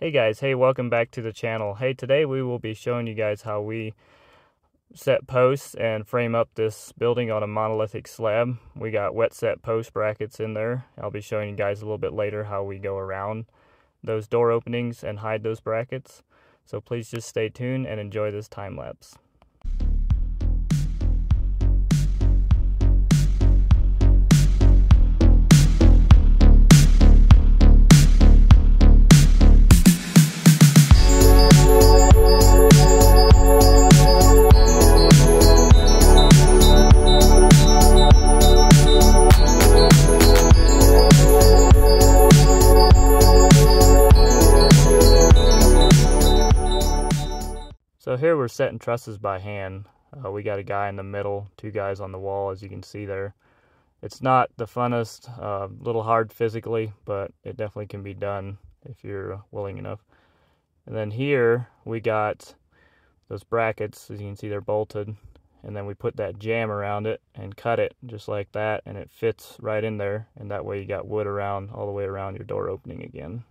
Hey guys, hey welcome back to the channel. Hey today we will be showing you guys how we set posts and frame up this building on a monolithic slab. We got wet set post brackets in there. I'll be showing you guys a little bit later how we go around those door openings and hide those brackets. So please just stay tuned and enjoy this time lapse. So here we're setting trusses by hand. Uh, we got a guy in the middle, two guys on the wall, as you can see there. It's not the funnest, a uh, little hard physically, but it definitely can be done if you're willing enough. And then here we got those brackets, as you can see they're bolted. And then we put that jamb around it and cut it just like that, and it fits right in there. And that way you got wood around all the way around your door opening again.